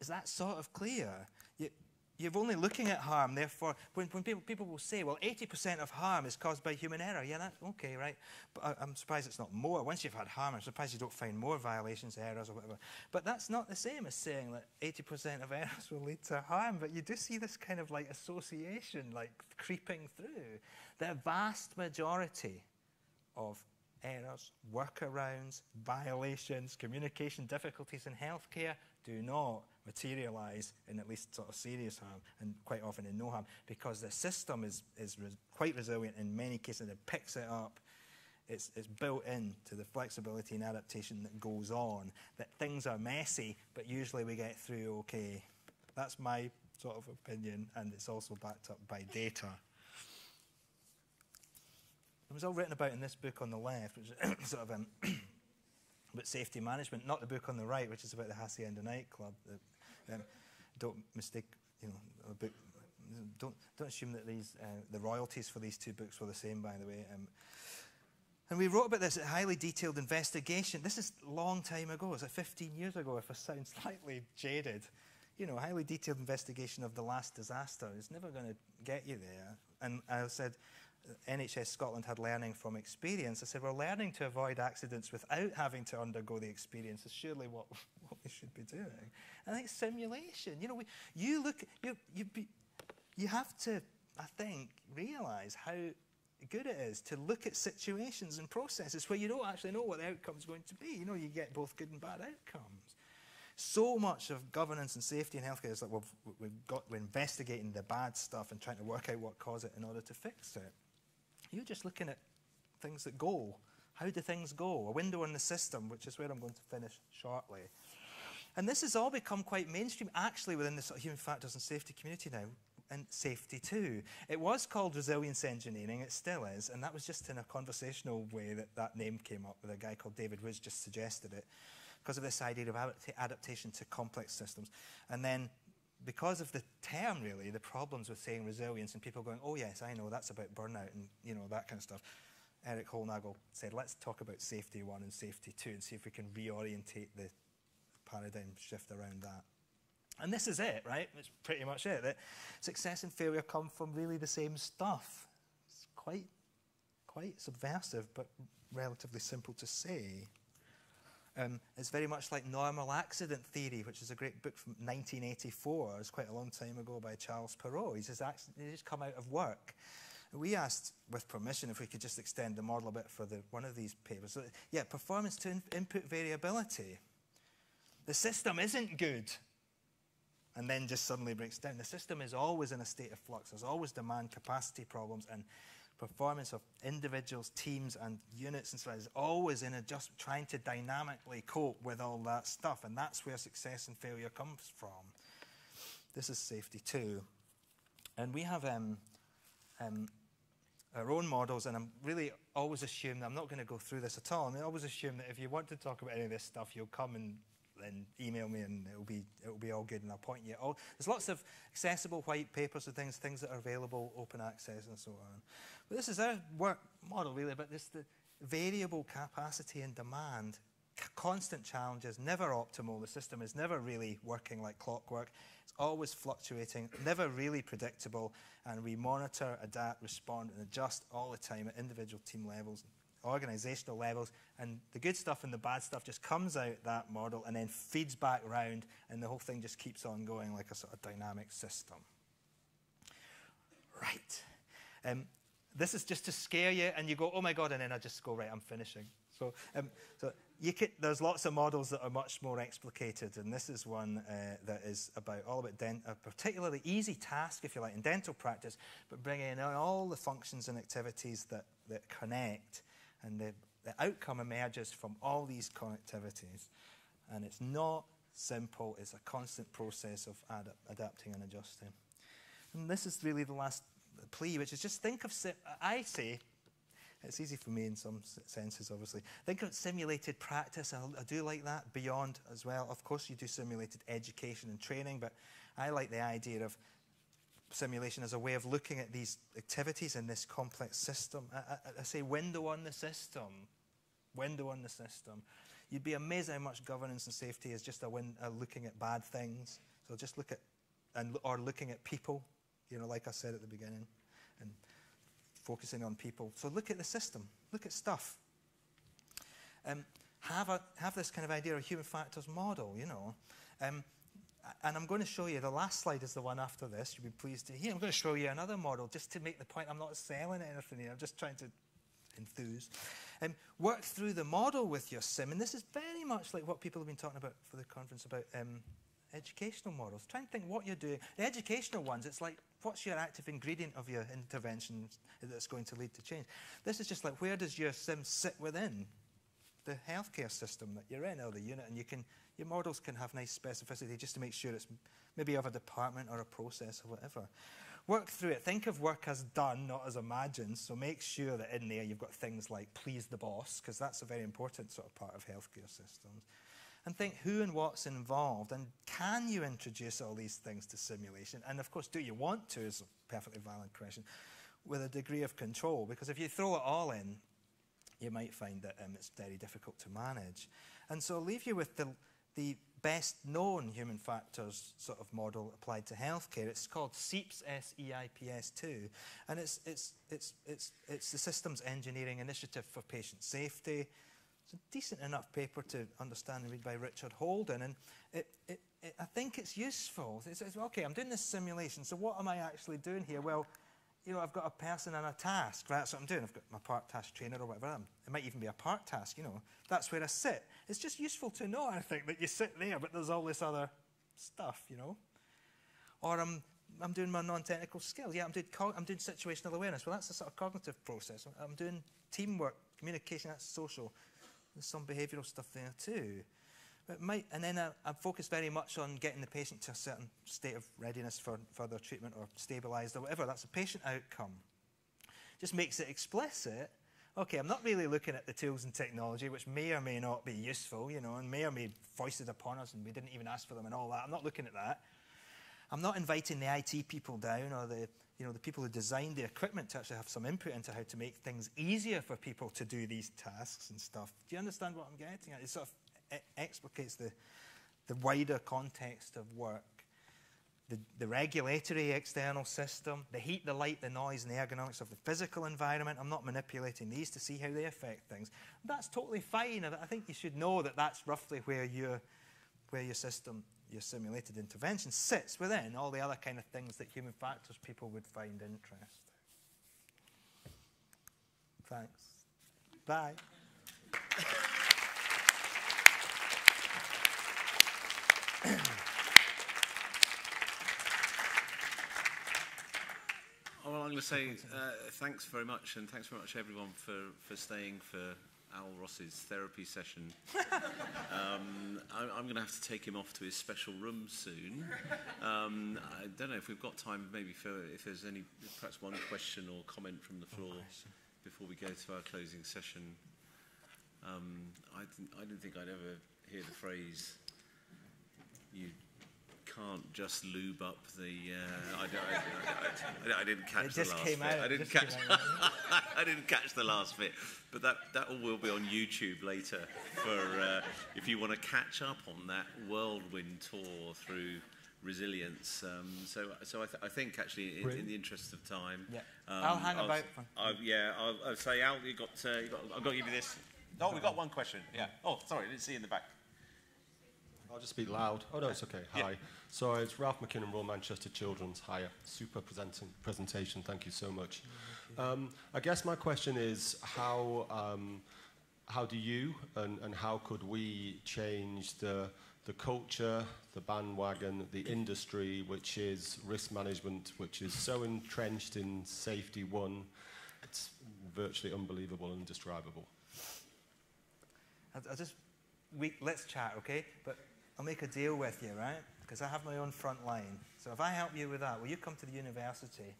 Is that sort of clear? You, you're only looking at harm, therefore, when, when people, people will say, well, 80% of harm is caused by human error. Yeah, that's okay, right? But I, am surprised it's not more. Once you've had harm, I'm surprised you don't find more violations, errors, or whatever. But that's not the same as saying that 80% of errors will lead to harm. But you do see this kind of like association, like creeping through. The vast majority of errors, workarounds, violations, communication difficulties in healthcare do not materialize in at least sort of serious harm and quite often in no harm because the system is, is quite resilient in many cases. It picks it up. It's, it's built in to the flexibility and adaptation that goes on, that things are messy, but usually we get through okay. That's my sort of opinion, and it's also backed up by data. It was all written about in this book on the left, which is sort of um, about safety management, not the book on the right, which is about the Hacienda nightclub. Um, don't mistake, you know, book, don't, don't assume that these, uh, the royalties for these two books were the same, by the way. Um, and we wrote about this a highly detailed investigation. This is a long time ago. It's like 15 years ago, if I sound slightly jaded. You know, highly detailed investigation of the last disaster is never going to get you there. And I said, NHS Scotland had learning from experience. I said, we're learning to avoid accidents without having to undergo the experience is surely what, what we should be doing. I think simulation, you know, we, you look, you, you, be, you have to, I think, realize how good it is to look at situations and processes where you don't actually know what the outcome is going to be. You know, you get both good and bad outcomes. So much of governance and safety in healthcare is that we've, we've got, we're investigating the bad stuff and trying to work out what caused it in order to fix it. You're just looking at things that go. How do things go? A window in the system, which is where I'm going to finish shortly. And this has all become quite mainstream, actually, within the sort of human factors and safety community now, and safety too. It was called resilience engineering, it still is, and that was just in a conversational way that that name came up with a guy called David Woods just suggested it, because of this idea of adaptation to complex systems. And then because of the term, really, the problems with saying resilience and people going, oh, yes, I know, that's about burnout and, you know, that kind of stuff. Erik Hollnagel said, let's talk about safety one and safety two and see if we can reorientate the paradigm shift around that. And this is it, right? It's pretty much it. That success and failure come from really the same stuff. It's quite, quite subversive, but relatively simple to say. Um, it's very much like normal accident theory, which is a great book from 1984. It's quite a long time ago by Charles Perrow. He's just, he's just come out of work. We asked, with permission, if we could just extend the model a bit for the, one of these papers. So, yeah, performance to in input variability. The system isn't good and then just suddenly breaks down. The system is always in a state of flux. There's always demand capacity problems and performance of individuals, teams, and units and so on is always in a just trying to dynamically cope with all that stuff. And that's where success and failure comes from. This is safety too. And we have um, um, our own models, and I'm really always assume that I'm not going to go through this at all. I I always assume that if you want to talk about any of this stuff, you'll come and then email me and it'll be it'll be all good and I'll point you all. There's lots of accessible white papers and things, things that are available, open access and so on. But this is our work model really about this the variable capacity and demand, constant challenges, never optimal. The system is never really working like clockwork. It's always fluctuating, never really predictable, and we monitor, adapt, respond, and adjust all the time at individual team levels organizational levels, and the good stuff and the bad stuff just comes out that model and then feeds back round, and the whole thing just keeps on going like a sort of dynamic system. Right. Um, this is just to scare you, and you go, oh my God, and then I just go, right, I'm finishing. So, um, so can, there's lots of models that are much more explicated, and this is one uh, that is about all about a particularly easy task, if you like, in dental practice, but bringing in all the functions and activities that, that connect and the, the outcome emerges from all these connectivities. And it's not simple, it's a constant process of ad adapting and adjusting. And this is really the last plea, which is just think of, I say, it's easy for me in some senses, obviously. Think of simulated practice. I, I do like that beyond as well. Of course, you do simulated education and training, but I like the idea of simulation as a way of looking at these activities in this complex system. I, I, I, say window on the system, window on the system. You'd be amazed how much governance and safety is just a, win, a looking at bad things. So just look at, and, or looking at people, you know, like I said at the beginning, and focusing on people. So look at the system, look at stuff. Um, have, a, have this kind of idea of human factors model, you know. Um, and I'm going to show you, the last slide is the one after this, you'll be pleased to hear. I'm going to show you another model just to make the point I'm not selling anything here, I'm just trying to enthuse. Um, work through the model with your sim, and this is very much like what people have been talking about for the conference about um, educational models. Try and think what you're doing. The educational ones, it's like, what's your active ingredient of your intervention that's going to lead to change? This is just like, where does your sim sit within the healthcare system that you're in or the unit, and you can your models can have nice specificity just to make sure it's maybe of a department or a process or whatever. Work through it. Think of work as done, not as imagined. So make sure that in there you've got things like please the boss, because that's a very important sort of part of healthcare systems. And think who and what's involved, and can you introduce all these things to simulation? And of course, do you want to, is a perfectly valid question, with a degree of control, because if you throw it all in, you might find that um, it's very difficult to manage. And so I'll leave you with the the best known human factors sort of model applied to healthcare. It's called SEIPS, S-E-I-P-S 2, and it's, it's, it's, it's, it's the Systems Engineering Initiative for Patient Safety. It's a decent enough paper to understand and read by Richard Holden, and it, it, it, I think it's useful. It's, it's, okay, I'm doing this simulation, so what am I actually doing here? Well, you know, I've got a person and a task, right? That's what I'm doing. I've got my part task trainer or whatever. Um, it might even be a part task, you know. That's where I sit. It's just useful to know, I think, that you sit there, but there's all this other stuff, you know. Or I'm, I'm doing my non-technical skills. Yeah, I'm doing, I'm doing situational awareness. Well, that's a sort of cognitive process. I'm doing teamwork, communication, that's social. There's some behavioural stuff there too. Might, and then I, I'm focused very much on getting the patient to a certain state of readiness for further treatment or stabilised or whatever. That's a patient outcome. Just makes it explicit. Okay, I'm not really looking at the tools and technology, which may or may not be useful, you know, and may or may foisted upon us and we didn't even ask for them and all that. I'm not looking at that. I'm not inviting the IT people down or the, you know, the people who designed the equipment to actually have some input into how to make things easier for people to do these tasks and stuff. Do you understand what I'm getting at? It's sort of explicates the, the wider context of work. The, the, regulatory external system, the heat, the light, the noise, and the ergonomics of the physical environment. I'm not manipulating these to see how they affect things. That's totally fine. I think you should know that that's roughly where your, where your system, your simulated intervention sits within all the other kind of things that human factors people would find interesting. Thanks. Bye. Well, I'm going to say uh, thanks very much, and thanks very much everyone for, for staying for Al Ross's therapy session. um, I, I'm going to have to take him off to his special room soon. Um, I don't know if we've got time, maybe for if there's any, perhaps one question or comment from the floor before we go to our closing session. Um, I, didn't, I didn't think I'd ever hear the phrase you can't just lube up the. Uh, I, I, I, I, didn't catch the last bit. I didn't catch. I didn't catch the last bit, but that that all will be on YouTube later for uh, if you want to catch up on that whirlwind tour through resilience. Um, so, so I, th I, think actually, in, in, the interest of time, yeah. Um, I'll hang I'll, about. I'll, yeah, I'll, I'll, say, Al, you got, uh, you got, I've got to give you this. Oh, we got one question. Yeah. Oh, sorry, I didn't see in the back. I'll just speak loud. Oh, no, it's okay. Hi. Yeah. So it's Ralph MacKinnon, Royal Manchester Children's. Hiya. Super presenting, presentation. Thank you so much. Um, I guess my question is how, um, how do you and, and how could we change the, the culture, the bandwagon, the industry, which is risk management, which is so entrenched in safety one, it's virtually unbelievable and indescribable. I, I just, we, let's chat, okay? But I'll make a deal with you, right? Because I have my own front line. So if I help you with that, will you come to the university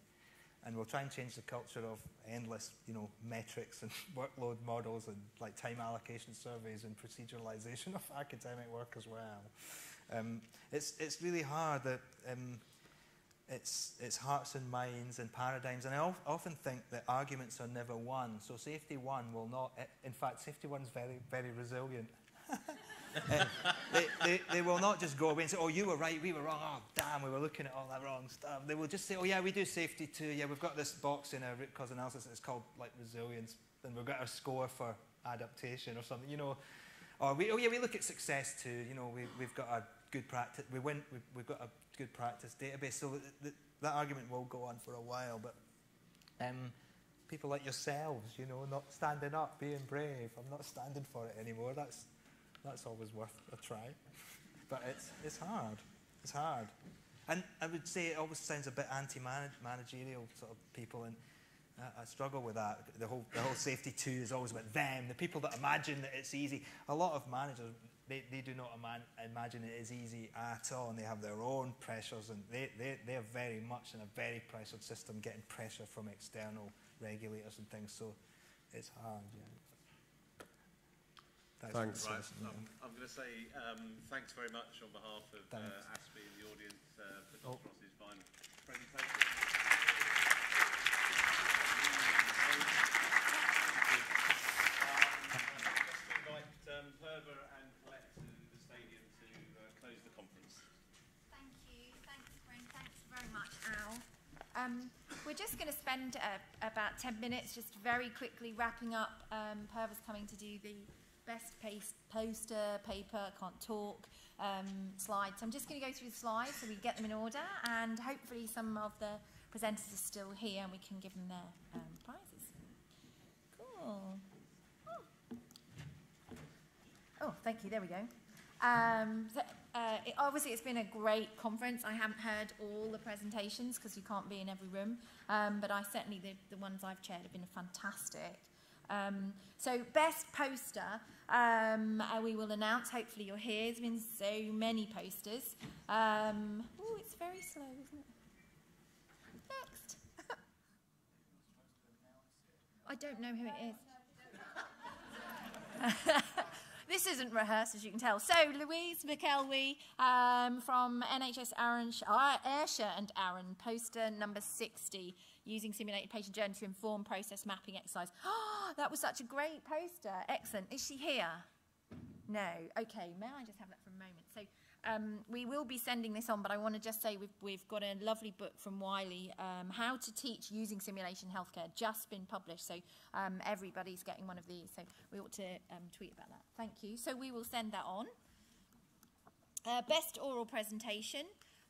and we'll try and change the culture of endless, you know, metrics and workload models and like time allocation surveys and proceduralization of academic work as well. Um, it's, it's really hard that um, it's, it's hearts and minds and paradigms. And I often think that arguments are never won. So safety one will not, in fact, safety one is very, very resilient. they, they, they, will not just go away and say, oh, you were right, we were wrong. Oh, damn, we were looking at all that wrong stuff. They will just say, oh, yeah, we do safety too. Yeah, we've got this box in our root cause analysis it's called like resilience. And we've got our score for adaptation or something, you know. Or we, oh, yeah, we look at success too. You know, we, we've got a good practice. We win, we've, we've got a good practice database. So th that argument will go on for a while. But um, people like yourselves, you know, not standing up, being brave. I'm not standing for it anymore. That's that's always worth a try. but it's, it's hard. It's hard. And I would say it always sounds a bit anti-managerial sort of people, and I, I struggle with that. The whole, the whole safety too is always about them, the people that imagine that it's easy. A lot of managers, they, they do not imagine it is easy at all, and they have their own pressures, and they, they, they're very much in a very pressured system, getting pressure from external regulators and things, so it's hard, yeah. Thanks. Right. I'm, I'm going to say um, thanks very much on behalf of uh, ASPiH and the audience uh, for Dr. Oh. Ross's fine presentation. Um, Perver and Colette to the stadium to uh, close the conference. Thank you. Thanks, Bryn. Thanks very much, Al. Um, we're just going to spend uh, about 10 minutes just very quickly wrapping up. Um, Perver's coming to do the best poster, paper, can't talk, um, slides. I'm just going to go through the slides so we get them in order and hopefully some of the presenters are still here and we can give them their um, prizes. Cool. Oh. oh, thank you. There we go. Um, so, uh, it, obviously, it's been a great conference. I haven't heard all the presentations because you can't be in every room, um, but I certainly, the, the ones I've chaired have been fantastic. Um, so, best poster, um, uh, we will announce. Hopefully, you're here. There's been so many posters. Um, oh, it's very slow, isn't it? Next. I don't know who it is. this isn't rehearsed, as you can tell. So, Louise McElwee um, from NHS Arran, Ayrshire and Arran, poster number 60, using simulated patient journey to inform process mapping exercise. Oh, that was such a great poster. Excellent. Is she here? No. Okay, may I just have that for a moment? So, um, we will be sending this on, but I want to just say we've, we've got a lovely book from Wiley, um, How to Teach Using Simulation Healthcare, just been published. So um, everybody's getting one of these. So we ought to um, tweet about that. Thank you. So we will send that on. Uh, best oral presentation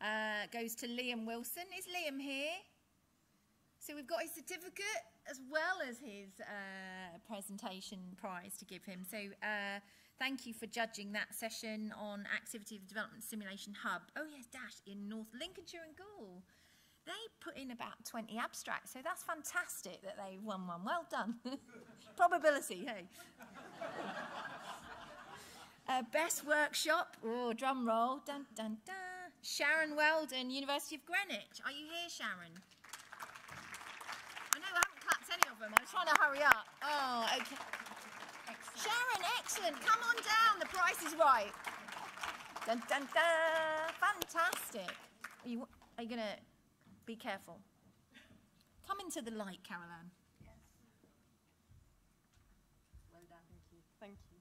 uh, goes to Liam Wilson. Is Liam here? So we've got his certificate as well as his uh, presentation prize to give him. So uh, Thank you for judging that session on Activity of the Development Simulation Hub. Oh, yes, Dash in North Lincolnshire and Goole. They put in about 20 abstracts, so that's fantastic that they won one. Well done. Probability, hey. uh, best workshop, oh, drum roll, dun dun dun. Sharon Weldon, University of Greenwich. Are you here, Sharon? I know I haven't clapped any of them. I'm trying to hurry up. Oh, okay. Sharon, excellent. Come on down. The price is right. Dun, dun, dun. Fantastic. Are you, are you going to be careful? Come into the light, Caroline. Yes. Well done. Thank you. Thank you.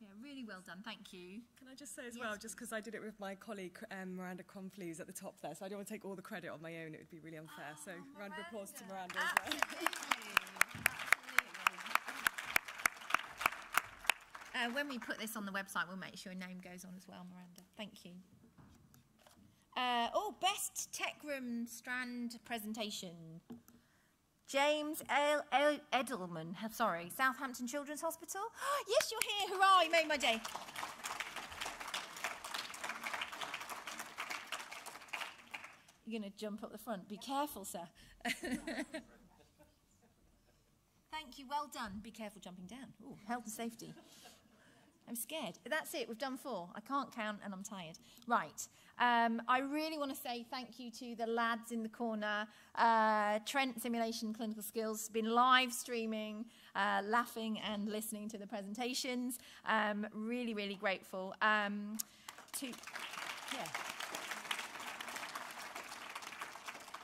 Yeah, really well done. Thank you. Can I just say as Yes, well, just because I did it with my colleague um, Miranda Conflews at the top there, so I don't want to take all the credit on my own. It would be really unfair. so round of applause to Miranda as well. Absolutely. Uh, when we put this on the website, we'll make sure your name goes on as well, Miranda. Thank you. Uh, oh, best tech room strand presentation. James El- El- Edelman, sorry, Southampton Children's Hospital. yes, you're here. Hurrah, you made my day. You're going to jump up the front. Be careful, sir. Thank you. Well done. Be careful jumping down. Ooh, health and safety. I'm scared. That's it. We've done four. I can't count and I'm tired. Right. Um, I really want to say thank you to the lads in the corner. Uh, Trent Simulation Clinical Skills been live streaming, uh, laughing and listening to the presentations. Um, really, really grateful. Um, to, yeah.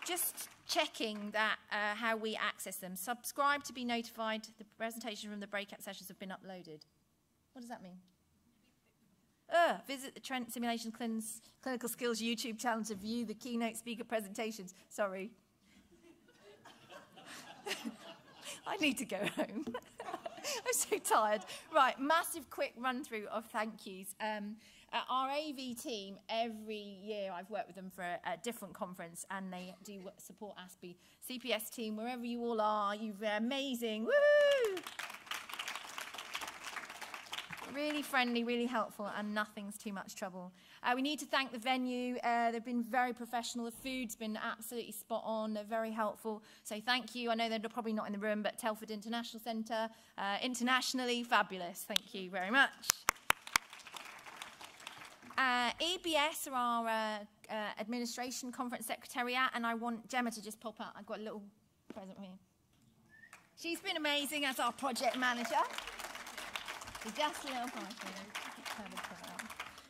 Just checking that uh, how we access them. Subscribe to be notified. The presentation from the breakout sessions have been uploaded. What does that mean? Uh, visit the Trent Simulation Clin- Clinical Skills YouTube channel to view the keynote speaker presentations. Sorry. I need to go home. I'm so tired. Right, massive quick run through of thank yous. Um, uh, our AV team, every year I've worked with them for a, a different conference and they do support ASPiH. CPS team, wherever you all are, you're amazing. Really friendly, really helpful, and nothing's too much trouble. Uh, we need to thank the venue. Uh, they've been very professional. The food's been absolutely spot on. They're very helpful. So thank you. I know they're probably not in the room, but Telford International Centre, uh, internationally fabulous. Thank you very much. Uh, EBS are our uh, uh, administration conference secretariat, and I want Gemma to just pop out. I've got a little present for you. She's been amazing as our project manager. So just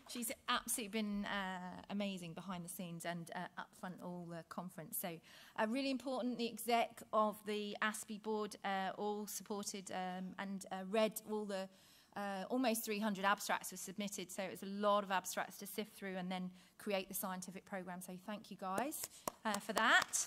She's absolutely been uh, amazing behind the scenes and uh, up front all the conference. So, uh, really important, the exec of the ASPiH board uh, all supported um, and uh, read all the uh, almost 300 abstracts were submitted. So, it was a lot of abstracts to sift through and then create the scientific program. So, thank you guys uh, for that.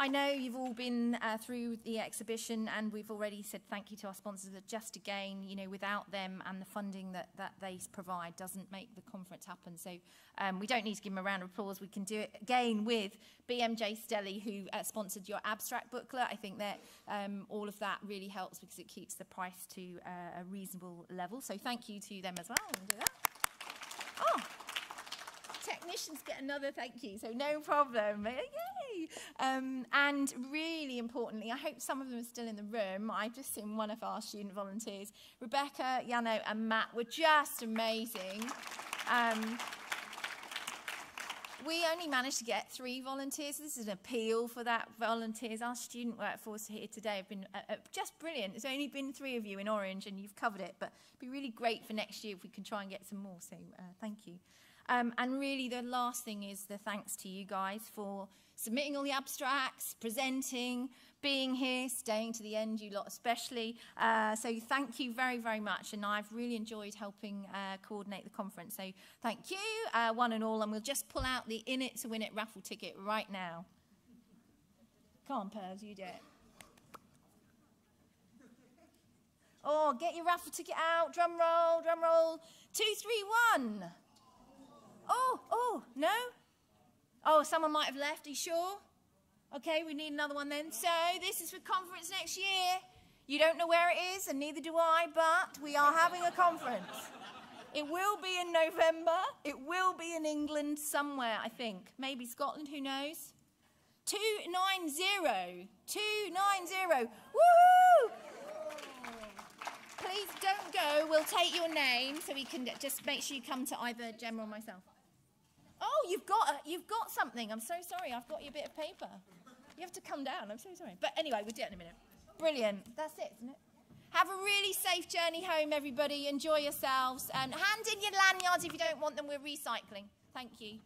I know you've all been uh, through the exhibition, and we've already said thank you to our sponsors. Just again, you know, without them and the funding that, that they provide, doesn't make the conference happen. So um, we don't need to give them a round of applause. We can do it again with BMJ STEL, who uh, sponsored your abstract booklet. I think that um, all of that really helps because it keeps the price to uh, a reasonable level. So thank you to them as well. Oh, technicians get another thank you, so no problem. Yay! Um, and really importantly, I hope some of them are still in the room. I've just seen one of our student volunteers, Rebecca, Yano, and Matt were just amazing. Um, we only managed to get three volunteers. This is an appeal for that volunteers. Our student workforce here today have been uh, uh, just brilliant. There's only been three of you in Orange, and you've covered it. But it'd be really great for next year if we can try and get some more. So uh, thank you. Um, and really, the last thing is the thanks to you guys for submitting all the abstracts, presenting, being here, staying to the end, you lot especially. Uh, so thank you very, very much. And I've really enjoyed helping uh, coordinate the conference. So thank you, uh, one and all. And we'll just pull out the In It to Win It raffle ticket right now. Come on, Pervs, you do it. Oh, get your raffle ticket out. Drum roll, drum roll. Two, three, one. Oh, oh, no? Oh, someone might have left. Are you sure? Okay, we need another one then. So, this is for conference next year. You don't know where it is, and neither do I, but we are having a conference. It will be in November. It will be in England somewhere, I think. Maybe Scotland, who knows? 290. 290. Woo! Please don't go. We'll take your name so we can just make sure you come to either Gemma or myself. Oh, you've got a, you've got something. I'm so sorry. I've got you a bit of paper. You have to come down. I'm so sorry. But anyway, we'll do it in a minute. Brilliant. That's it, isn't it? Have a really safe journey home, everybody. Enjoy yourselves. And hand in your lanyards if you don't want them. We're recycling. Thank you.